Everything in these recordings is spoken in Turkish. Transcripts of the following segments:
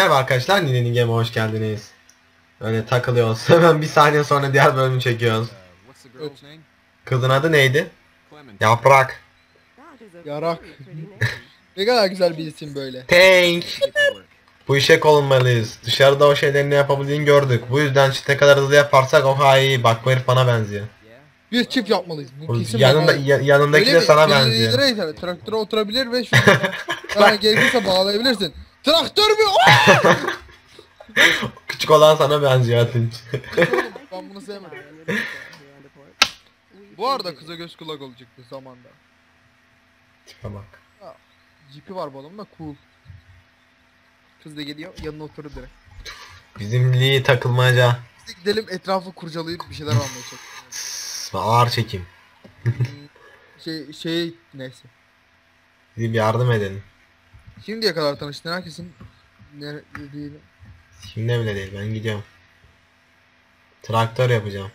Merhaba arkadaşlar, Nine'nin Game'e hoş geldiniz. Öyle takılıyoruz. Hemen bir saniye sonra diğer bölümü çekiyoruz. Kızın adı neydi? Yaprak. Yarak. ne kadar güzel bir isim böyle. Tank. Bu işe konulmalıyız. Dışarıda o şeylerin ne yapabildiğini gördük. Bu yüzden işte ne kadar hızlı yaparsak o daha iyi. Bak bu herif bana benziyor. Bir çift yapmalıyız. Bu kesin yanında, bana- ya- yanındaki Öyle de mi? sana benziyor. Traktöre oturabilir ve şu sana gerekirse bağlayabilirsin. Traktör mü? Küçük olan sana benziyor Atinç. ben bunu sevmedim. Bu arada kıza göz kulak olacaktı zamanda. Tipe bak. Jeep'i var balonun da cool. Kız da geliyor yanına oturur direkt. Bizimli takılmaca. Biz de gidelim etrafı kurcalayıp bir şeyler almaya çalışalım. Ağır çekim. şey, şey neyse. Bize bir yardım edelim. Şimdiye kadar tanıştığın herkesin ne dediğini Şimdi bile değil ben gidiyorum. Traktör yapacağım.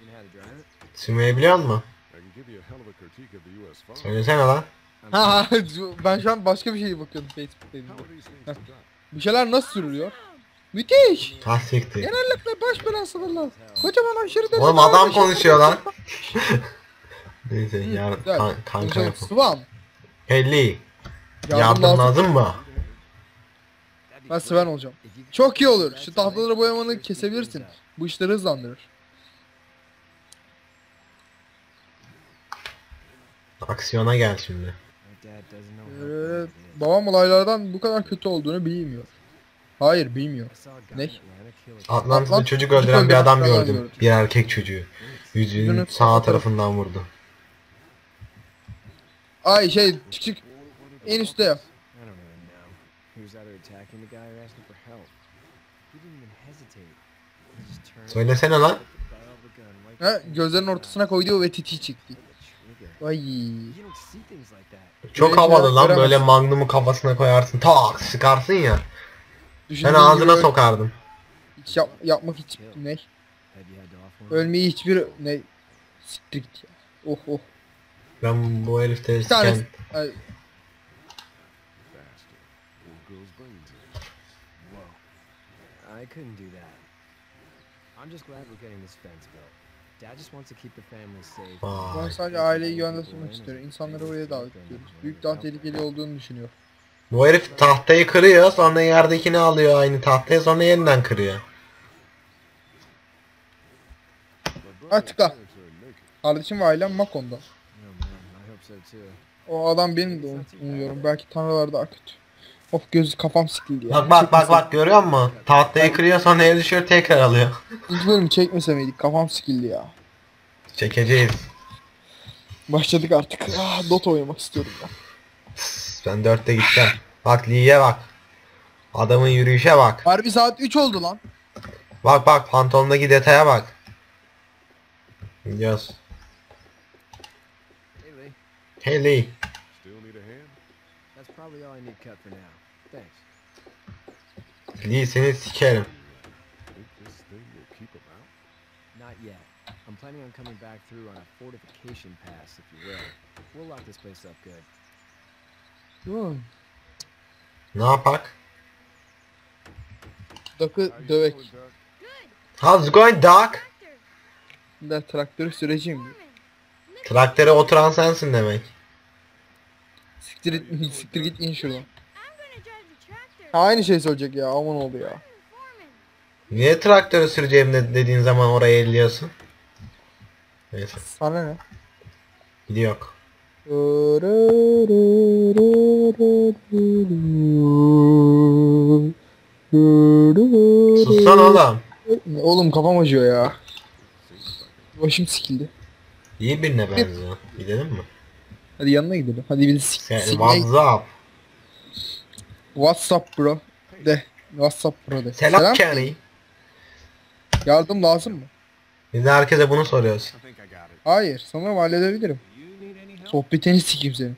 You know how to drive it? Sürmeyi biliyor musun? I can give you a hell of a critique of the U.S. farm. Söylesene lan. Ha ben şu an başka bir şeye bakıyordum Facebook'ta. Bir şeyler nasıl sürülüyor? Müthiş! Ha siktir. Genellikle baş belasıdırlar. Kocaman aşırı Oğlum adam konuşuyor lan. Neyse yar Güzel. kan, kanka yapalım. Sıvam. Pelli. Yardım Yardım lazım. lazım mı? Ben Sven olacağım. Çok iyi olur. Şu tahtaları boyamanı kesebilirsin. Bu işleri hızlandırır. Aksiyona gel şimdi. İs. Babam olaylardan bu kadar kötü olduğunu bilmiyor. Hayır bilmiyor. Ne? in Atlanta kill a Atlantis'te Atlant- çocuk öldüren bir adam gördüm. Bir erkek çocuğu. Yüzünün sağ tarafından vurdu. Ay şey çık çık. En üstte Söylesene lan. Ha, gözlerinin ortasına koydu ve titiği çekti. Ay. Çok Böyle havalı lan böyle magnumu kafasına koyarsın. Tak sıkarsın ya. Ben ağzına gibi sokardım. Hiç yap, yapmak hiç ne? Ölmeyi hiçbir ne? Ya. Oh oh. Ben bu herifte Bir tane siken... ay, Faster. Old girl's. I couldn't do that. I'm just glad we're getting this fence built. Dad just wants to keep the family safe. Vay. ben sadece aileyi güvende tutmak istiyorum. İnsanları oraya davet ediyoruz. Büyük daha tehlikeli olduğunu düşünüyor. Bu herif tahtayı kırıyor sonra yerdekini alıyor aynı tahtayı sonra yeniden kırıyor. Parents are naked. Kardeşim ve ailem Makon'da. Oh man, I hope so too. O adam benim de umuyorum. Belki tanrılar daha kötü. Of gözü kafam sikildi ya. Bak bak bak bak görüyor musun? Tahtayı kırıyor sonra yere düşüyor tekrar alıyor. İlk bölümü çekmese miydik? Kafam sikildi ya. Çekeceğiz. Başladık artık. Ah, Dota oynamak istiyorum. Pss, Ben dörtte gideceğim. Bak Lee'ye bak. Adamın yürüyüşe bak. Harbi saat 3 oldu lan. Bak bak pantolondaki detaya bak. Gidiyoruz. Hey Lee, Hey Lee. Still need a hand? that's probably all I need cut for now. Thanks. Lee seni sikerim. Think this thing will keep him out? Not yet. I'm planning on coming back through on a fortification pass, if you will. We'll lock this place up good. Hmm. Ne yapak? Dakı dövek. How's it going Doc? Ben traktörü süreceğim. Traktöre oturan sensin demek. Siktir, it, siktir git in şuradan. Aynı şey söyleyecek ya. Aman oldu ya. Niye traktörü süreceğim de- dediğin zaman oraya elliyorsun? Neyse Sana ne? gidiyor. Sussana oğlum. Oğlum kafam acıyor ya. Başım sikildi. İyi birine benziyor. Gidelim mi? Hadi yanına gidelim. Hadi bir sik Sen, sikmeye- what's up? WhatsApp bro. De. WhatsApp bro de. Selam Kenny. Yardım lazım mı? Biz de herkese bunu soruyoruz. Hayır. Sanırım halledebilirim. Sohbetini sikeyim senin.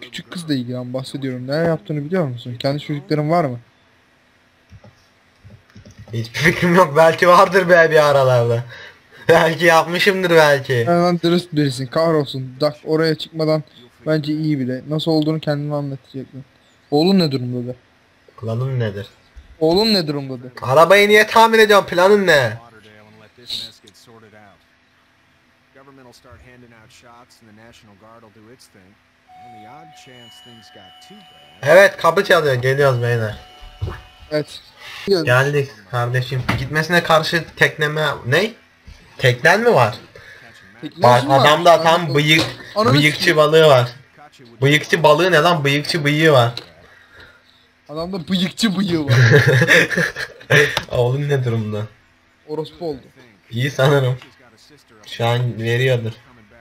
Küçük kızla ilgili ben bahsediyorum. Ne yaptığını biliyor musun? Kendi çocukların var mı? Hiçbir fikrim yok. Belki vardır be bir aralarda. belki yapmışımdır belki. Hemen dürüst birisin. Kahrolsun. Dak oraya çıkmadan Bence iyi bile. Nasıl olduğunu kendine anlatacaklar. Oğlun ne durumda de? Planın nedir? Oğlun ne durumda de? Arabayı niye tamir ediyorsun? Planın ne? Government will start handing out shots and the National Guard will do its thing. And the odd chance things got too bad. Evet kapı çalıyor. Geliyoruz beyler. Evet. Geldik kardeşim. Gitmesine karşı tekneme... Ne? Teknen mi var? Bak var. adamda tam bıyık, Ananı bıyıkçı sikeyim. balığı var. Bıyıkçı balığı ne lan? Bıyıkçı bıyığı var. Adamda bıyıkçı bıyığı var. Oğlum ne durumda? Orospu oldu. İyi sanırım. Şu an veriyordur.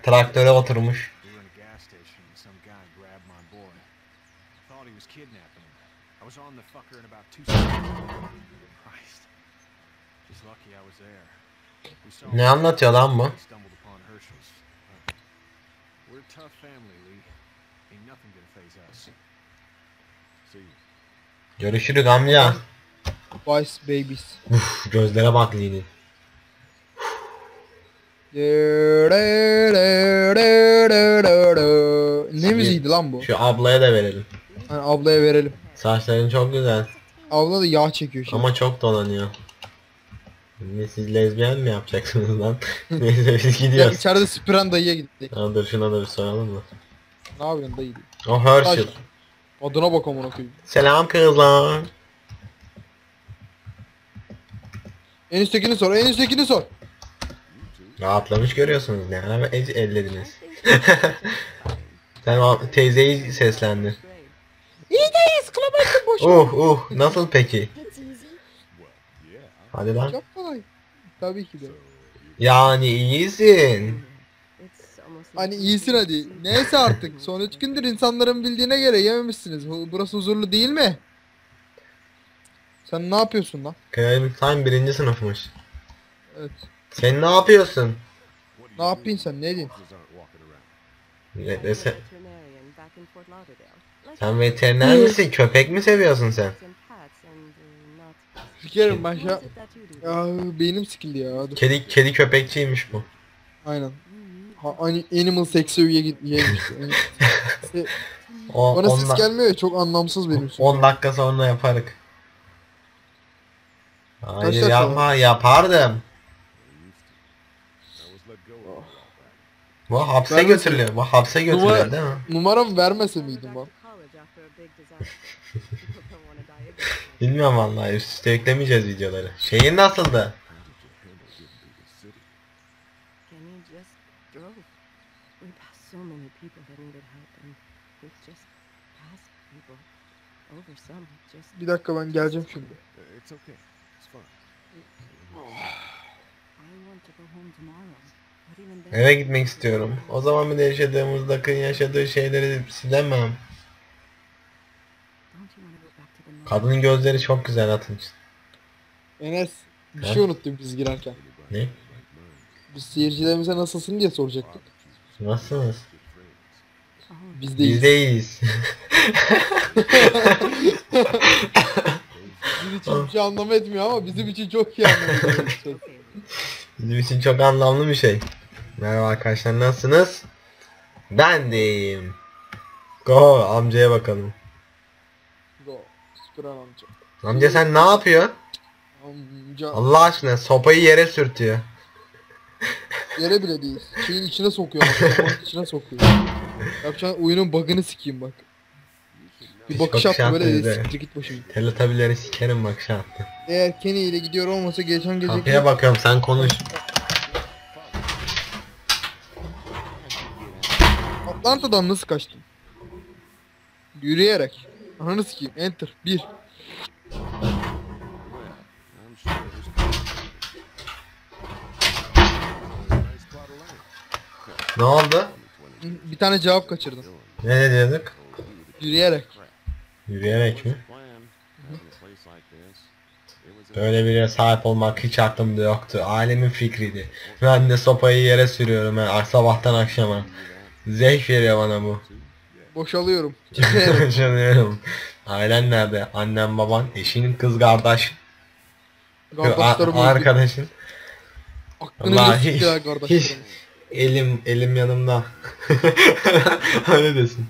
Traktöre oturmuş. Ne anlatıyor lan bu? Görüşürüz amca. Vice Babies. Uf, gözlere bak Lee'nin. Ne müziğiydi lan bu? Şu ablaya da verelim. Hani ablaya verelim. Saçların çok güzel. Abla da yağ çekiyor şimdi. Ama çok dolanıyor. Ne siz lezbiyen mi yapacaksınız lan? Neyse biz Ya gidiyoruz. içeride Spiran dayıya gittik. Ha, dur şuna da bir soralım mı? Ne yapıyorsun dayı? O Herschel. Adına bak amına koyayım. Selam kızlar. En üsttekini sor, en üsttekini sor. Rahatlamış görüyorsunuz ne ara el- ellediniz. Sen o teyzeyi seslendir. İyideyiz, kılamayın boş. Uh uh nasıl peki? Hadi lan. Çok kolay. Tabii ki de. Yani iyisin. Hani iyisin hadi. Neyse artık. Son üç gündür insanların bildiğine göre yememişsiniz. Hu- Burası huzurlu değil mi? Sen ne yapıyorsun lan? Köyüm tam birinci sınıfmış. Evet. Sen ne yapıyorsun? Ne yapayın sen? Ne around. Ne, Lauderdale. Like sen veteriner misin? Köpek mi seviyorsun sen? dogs and pets and uh, not. Sikerim ben do? Ya beynim sikildi ya. Dur. Kedi kedi köpekçiymiş bu. Aynen. Ha, hani Animal Sex'e üye git yemiş. Yani, se- O, bana ses gelmiyor ya çok anlamsız benim için. 10 dakika sonra yaparık. Hayır dakika yapma yapardım. I was let go of a while back. Bu hapse Ben götürülüyor. Bu hapse götürülüyor Numara- değil mi? Numaramı vermese miydim lan? Bilmiyorum vallahi üst üste yüklemeyeceğiz videoları. Şeyin nasıldı? Bir dakika ben geleceğim şimdi. It's okay. It's fine. I want to go home tomorrow, but even then. Eve gitmek istiyorum. O zaman bir de yaşadığımızdaki yaşadığı şeyleri silemem. Kadının gözleri çok güzel Atınç. Enes bir Ha? şey unuttum biz girerken. Ne? Biz seyircilerimize nasılsın diye soracaktık. Nasılsınız? Biz deyiz. Biz de iyiyiz. Bizim için bir şey anlam etmiyor ama bizim için çok iyi anlam ediyor. bir şey. Bizim için çok anlamlı bir şey. Merhaba arkadaşlar nasılsınız? Ben de iyiyim. Go amcaya bakalım. Go. Süper amca. Amca sen ne yapıyorsun? Amca Allah aşkına sopayı yere sürtüyor. yere bile değil. Şeyin içine sokuyor. Kafanın içine sokuyor. Yapacağın oyunun bug'ını sikeyim bak. Bir bakış Bakış attı böyle attı bize. siktir git başımdan. Teletabileri sikerim bak şey yaptı. Eğer Kenny ile gidiyor olmasa geçen gece Kapıya bakıyorum sen konuş. Atlanta'dan nasıl kaçtın? Yürüyerek. Ananı sikeyim. Enter. 1. I'm sure there's nice plot of land. Ne oldu? Bir tane cevap kaçırdım. Ne diyorduk? Yürüyerek. Yürüyerek mi? Böyle bir yere sahip olmak hiç aklımda yoktu. Ailemin fikriydi. Ben de sopayı yere sürüyorum ben sabahtan akşama. Zevk veriyor bana bu. Boşalıyorum. Yaşanıyorum. Ailen nerede? Annem, baban, eşinin kız kardeş, Kardeşlerim arkadaşın. Aklını hiç- kardeşlerim. hiç- Elim elim yanımda. Öyle desin.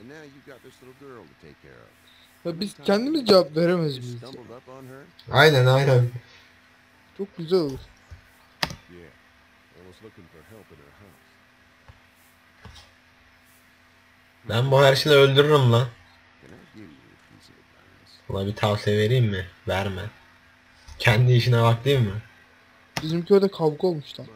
And now you've got this little girl to take care of. Ya biz kendimiz cevap veremez miyiz? Aynen aynen. Çok güzel olur. Ben bu herşili öldürürüm lan. Buna bir tavsiye vereyim mi? Verme. Kendi işine bak değil mi? Bizim köyde kavga olmuş lan.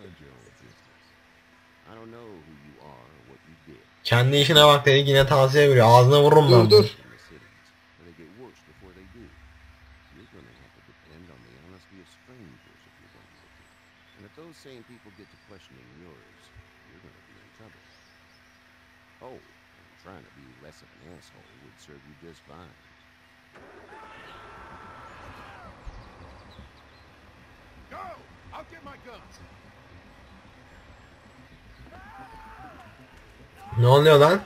Kendi işine bak dedi yine tavsiye veriyor. Ağzına vururum Dur ben. dur. in the cities, and they get worse before they do. You're going to have to depend on the honesty of strangers if you're going to make it. And if those same people get to questioning yours, you're going to be in trouble. Oh, and trying to be less of an asshole would serve you just fine. Go! I'll get my gun. Ne oluyor lan?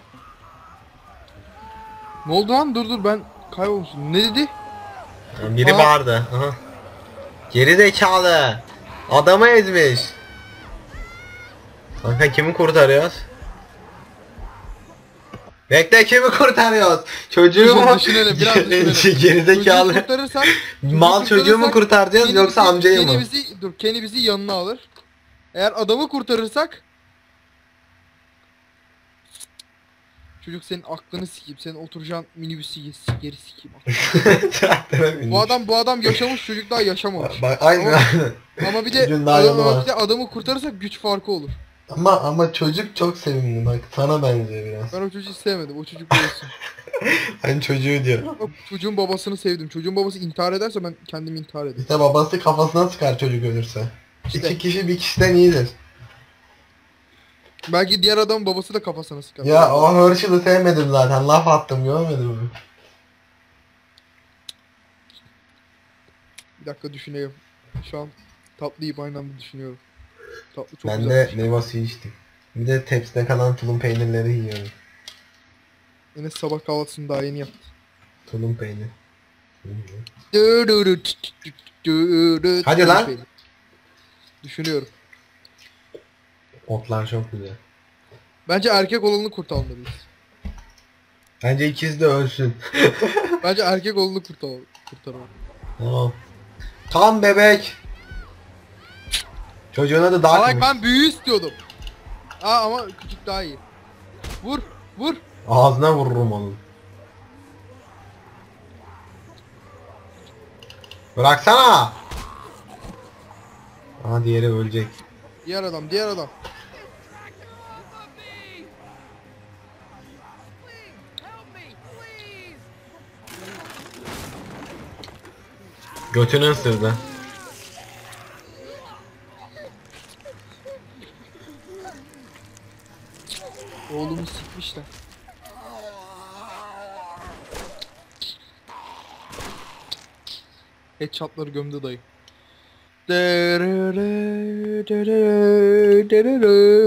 Ne oldu lan? Dur dur ben kaybolmuşum. Ne dedi? Ha, Biri Aa. bağırdı. Aha. Geri zekalı. Adamı ezmiş. Kanka kimi kurtarıyoruz? Bekle kimi kurtarıyoruz? Çocuğu mu? Düşün- düşünelim, biraz düşünelim. Geri zekalı. Mal çocuğu mu kurtaracağız Kenny yoksa bizi- amcayı Kenny mı? bizi, dur Kenny bizi yanına alır. Eğer adamı kurtarırsak Çocuk senin aklını sikeyim. Senin oturacağın minibüsü yes, geri sikeyim. bu adam bu adam yaşamış çocuk daha yaşamamış. Bak aynen Ama- aynen. Ama bir de, Çocuğun daha ama yolu var. bir de adamı kurtarırsak güç farkı olur. Ama ama çocuk çok sevimli bak sana benziyor biraz. Ben o çocuğu sevmedim. O çocuk olsun. Hani çocuğu diyor. Bak, Çocuğun babasını sevdim. Çocuğun babası intihar ederse ben kendimi intihar ederim. İşte babası kafasına sıkar çocuk ölürse. İşte. İki kişi bir kişiden iyidir. Belki diğer adamın babası da kafasına sıkar. Ya o Herschel'ı sevmedim zaten. Laf attım görmedin mi? Bir dakika düşüneyim. Şu an tatlı yiyip aynı anda düşünüyorum. Tatlı çok ben güzel. de meyve suyu içtim. Bir de tepside kalan tulum peynirleri yiyorum. Enes sabah kahvaltısını daha yeni yaptı. Tulum peynir. Hadi lan. Düşünüyorum. Otlar çok güzel. Bence erkek olanı kurtarmalıyız. Bence ikiz de ölsün. Bence erkek olanı kurtar kurtaralım. Tamam. Tam bebek. Çocuğun adı Salak Dark'mış. ben büyüğü istiyordum. Aa ama küçük daha iyi. Vur vur. Ağzına vururum onu. Bıraksana. Aha diğeri ölecek. Diğer adam diğer adam. Götünü ısırdı. Oğlumu sikmişler. Headshotları gömdü dayı.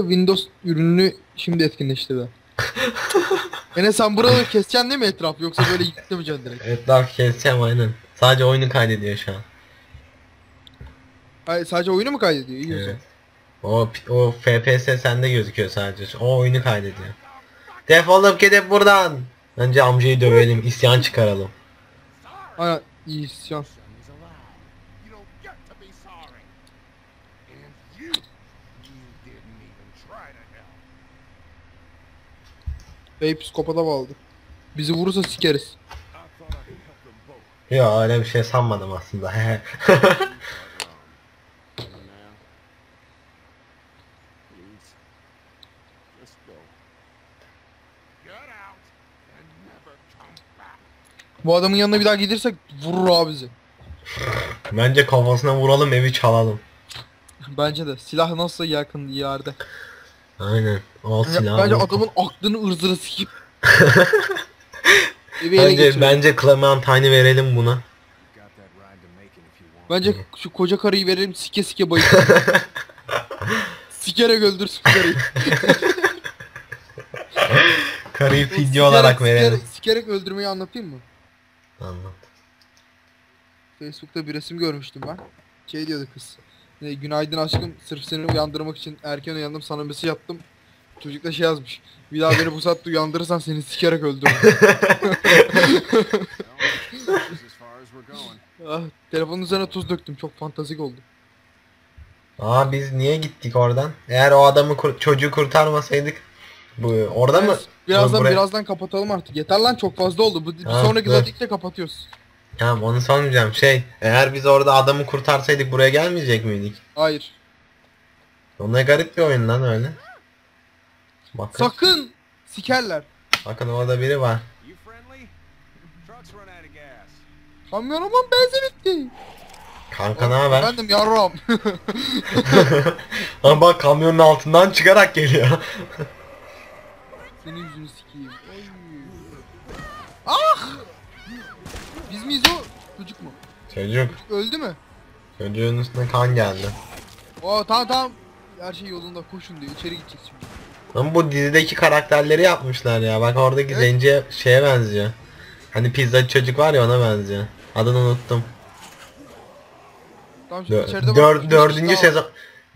Windows ürününü şimdi etkinleştirdi. Enes sen buraları keseceksin değil mi etraf yoksa böyle yıklameyeceksin direkt. Etraf keseceğim aynen. Sadece oyunu kaydediyor şu an. Hayır, sadece oyunu mu kaydediyor? İyi o. Evet. O, o FPS sende gözüküyor sadece. O oyunu kaydediyor. Defolup gidip buradan. Önce amcayı dövelim, isyan çıkaralım. Aynen iyi isyan. Bey psikopata bağladı. Bizi vurursa sikeriz. I thought I could help Yok öyle bir şey sanmadım aslında. Bu adamın yanına bir daha gidersek vurur abi bizi. Bence kafasına vuralım evi çalalım. Bence de. Silah nasıl yakın yerde. Aynen. Al silahı. bence adamın aklını ırzını sikip. Ele Bence, geçirelim. bence Clementine'i verelim buna. Bence şu koca karıyı verelim sike sike bayılsın. Sikerek öldürsün karıyı. Karıyı fidye sikerek- olarak verelim. Sikerek, öldürmeyi anlatayım mı? Anlat. Facebook'ta bir resim görmüştüm ben. Şey diyordu kız. E, günaydın aşkım. Sırf seni uyandırmak için erken uyandım. Sana mesaj attım. Çocuk da şey yazmış. Bir daha beni bu saatte uyandırırsan seni sikerek öldürürüm. Ah, telefonun üzerine tuz döktüm. Çok fantastik oldu. Aa biz niye gittik oradan? Eğer o adamı kur- çocuğu kurtarmasaydık bu orada mı? Evet, Birazdan Buraya- birazdan kapatalım artık. Yeter lan çok fazla oldu. Bu bir Ha, sonraki. Ladik'te kapatıyoruz. Tamam onu sormayacağım. Şey eğer biz orada adamı kurtarsaydık buraya gelmeyecek miydik? Hayır. O ne garip bir oyun lan öyle. Bakın, Sakın sikerler. bakın orada biri var. Kamyonumun benzin bitti. Kanka ne haber? Efendim yarram. Ama bak kamyonun altından çıkarak geliyor. Senin yüzünü sikeyim. Oy. Ah! Biz miyiz o? Çocuk mu? Çocuk. Çocuk öldü mü? Çocuğun üstüne kan geldi. Oo tamam tamam. Her şey yolunda koşun diyor. İçeri gideceğiz şimdi. Ama bu dizideki karakterleri yapmışlar ya. Bak oradaki Evet. zenci şeye benziyor. Hani pizzacı çocuk var ya ona benziyor. Adını unuttum. Tamam dör- dördüncü sezon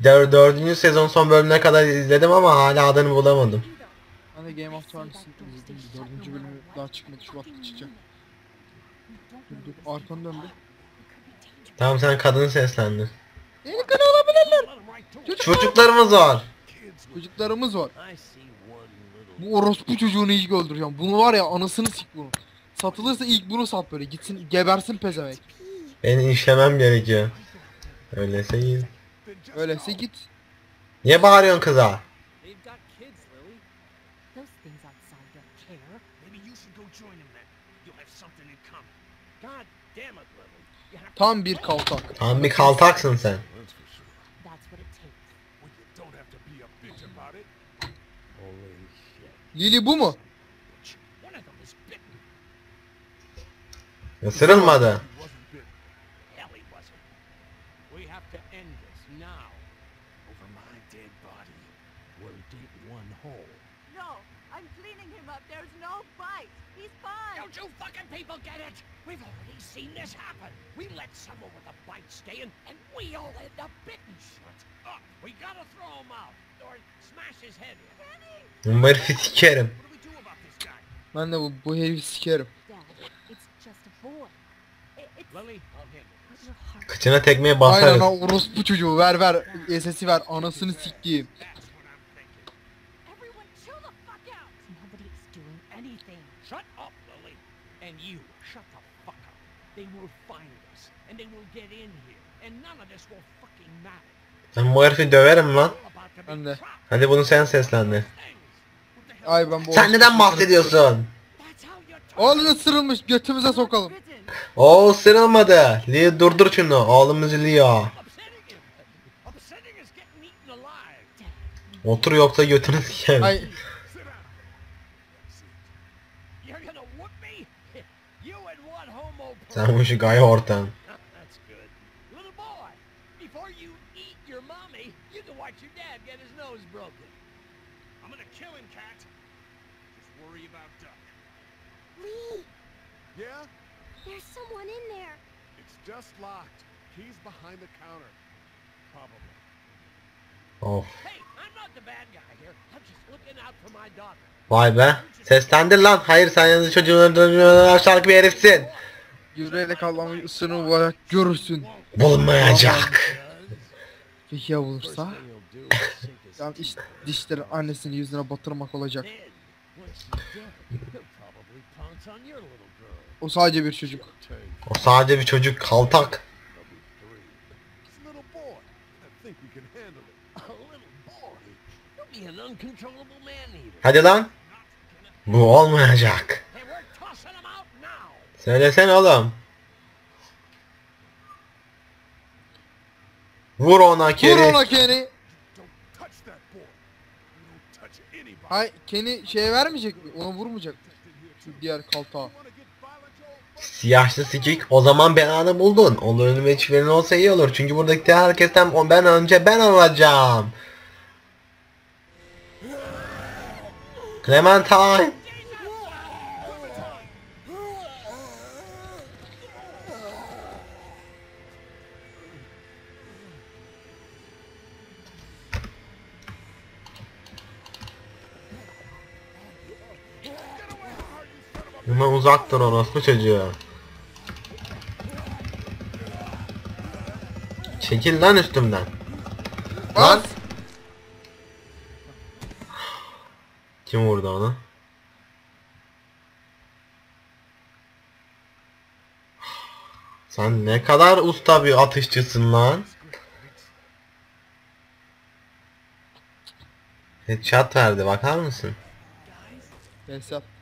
dör- dördüncü sezon son bölümüne kadar izledim ama hala adını bulamadım. Ben de Game of izledim. Dördüncü bölümü daha çıkmadı. Şubat'ta çıkacak. Dur dur arkanı döndü. Tamam sen kadını seslendin. Delikanlı olabilirler. Çocuklarımız var. Çocuklarımız var. Bu orospu çocuğunu ilk öldüreceğim. Bunu var ya anasını sik bunu. Satılırsa ilk bunu sat böyle. Gitsin gebersin pezevenk. Beni işlemem gerekiyor. Öyleyse iyi. Öyleyse git. Niye bağırıyorsun kıza? They've got kids, Lily. Those things outside don't care. Maybe you should go join them then. You'll have something in common. God damn it, Lily. You have to Tam bir kaltak. Tam bir kaltaksın sen. That's for sure. That's what it takes. Well, you don't have to be a bitch about it. Holy shit. Lili bu mu? Isırılmadı. He's fine. Don't you fucking people get it? We've already seen this happen. We let someone with a bite stay in, and we all end up bitten. Shut up. We gotta throw him out, or smash his head in. Bu herifi sikerim. What do we do about this guy? Ben de bu, bu herifi sikerim. Kıçına tekmeye Aynen basarız. ha orospu çocuğu ver ver. SS'i ver anasını sikeyim. That's what I'm thinking. Everyone chill the fuck out. Nobody's anything. Shut up, Lily. And you, shut the fuck up. They will find us, and they will get in here, and none of this will fucking matter. Ben bu herifi döverim lan. Ben de. Hadi bunu sen hell? Ay ben bu Sen neden bahsediyorsun? Oğlum ısırılmış götümüze sokalım. Oo ısırılmadı. Leo durdur şunu. Oğlumuz alive. Otur yoksa götünü sikerim. In there. It's just locked. He's behind the counter. Probably. Oh. Hey, I'm not the bad guy here. I'm just looking out for my daughter. Vay be. Seslendir lan. Hayır sen yalnız çocuğun öldürücüğün aşağılık bir herifsin. Yüreğiyle kallamayı ısırını olarak görürsün. Bulunmayacak. Peki ya bulursa? Yani iş, dişleri annesinin yüzüne batırmak olacak. O sadece bir çocuk. O sadece bir çocuk kaltak. Hadi lan. Bu olmayacak. Now. Söylesene oğlum. Vur ona Vur Keri. ona Kenny. Hay Kenny şeye vermeyecek mi? Ona vurmayacak mı? Şu diğer kaltağa. Siyahlı sikik o zaman belanı buldun. Onun önüme hiçbirinin olsa iyi olur. Çünkü buradaki herkesten ben önce ben alacağım. Clementine. Bundan uzak dur orospu çocuğu. Çekil lan üstümden. Lan. Kim vurdu onu? Sen ne kadar usta bir atışçısın lan. Headshot verdi bakar mısın? Esat.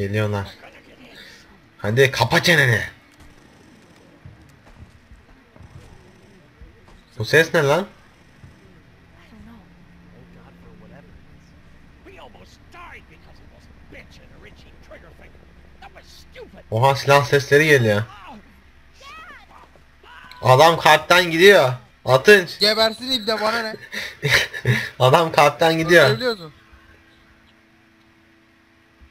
Geliyorlar. Hadi kapa çeneni. Bu ses ne lan? Oha silah sesleri geliyor. Adam kalpten gidiyor. Atınç. Gebersin ibne bana ne? Adam kalpten gidiyor. Biliyorsun.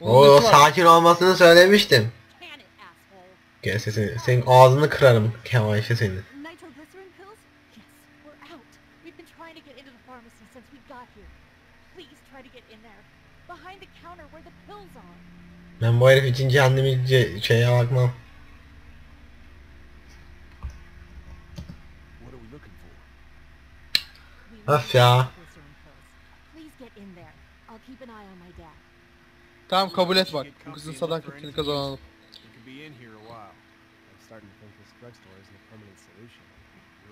O sakin olmasını söylemiştim. Gel sesini. Senin ağzını kırarım Kemal'şe senin. Nitroglycerin pills? Yes, we're out. We've been trying to get into the pharmacy since we got here. Please try to get in there. Behind the counter where the pills are. Ben bu herif için kendimi ce- şeye bakmam. What are we looking for? We Öf ya. nitroglycerin pills. Please get in there. I'll keep an eye on my dad. Tamam kabul et bak. Bu kızın sadakatini kazanalım. Starting to think this drugstore isn't a permanent solution.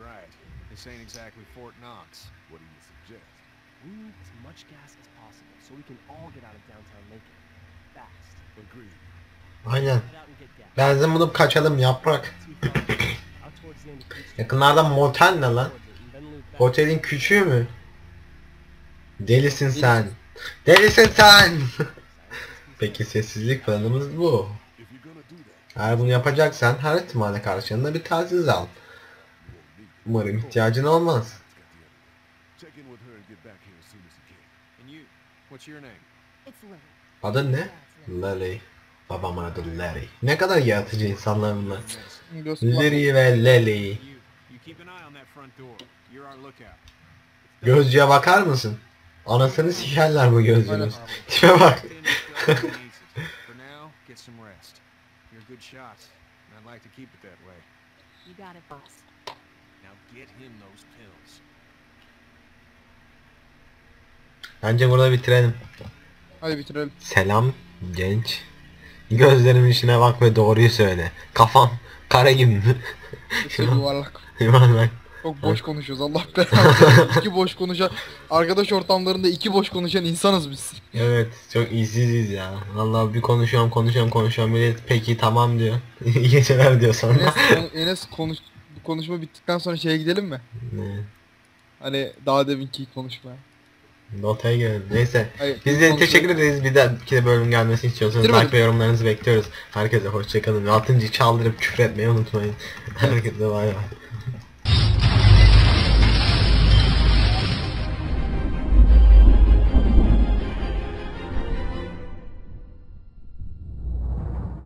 Right. This ain't exactly Fort Knox. What do you suggest? We need as much gas as possible so we can all get out of downtown Lincoln. Fast. Agreed. Aynen. Benzin bulup kaçalım yaprak. Yakınlarda motel ne lan? Otelin küçüğü mü? Delisin sen. Delisin sen. Peki sessizlik planımız bu. Eğer bunu yapacaksan her ihtimale karşı yanına bir telsiz al. Umarım ihtiyacın olmaz. Adın ne? Lily. Babamın adı Larry. Ne kadar yaratıcı insanlar bunlar. Lily ve Lily. Gözcüye bakar mısın? Anasını sikerler bu gözcünün. Tipe bak. Stay in this building if you need to. For now, get some rest. You're a good shot, and I'd like to keep it that way. You got it, boss. Now get him those pills. Bence burada bitirelim. Hadi bitirelim. Selam genç. Gözlerimin içine bak ve doğruyu söyle. Kafam kare gibi mi? Yuvarlak. Yuvarlak. Çok boş konuşuyoruz Allah belanı. iki boş konuşan arkadaş ortamlarında iki boş konuşan insanız biz. Evet çok iyisiziz ya. Vallahi bir konuşuyorum konuşuyorum konuşuyorum. Millet peki tamam diyor. İyi geceler diyor sonra. Enes, Enes konuş bu konuşma bittikten sonra şeye gidelim mi? Ne? Hani daha deminki konuşma. Notaya gelin. Neyse. Hayır, Biz de teşekkür ederiz. Bir dahaki de bölüm gelmesini istiyorsanız Bitirmedim. like ve yorumlarınızı bekliyoruz. Herkese hoşçakalın. Altıncıyı çaldırıp küfür etmeyi unutmayın. Herkese bay bay.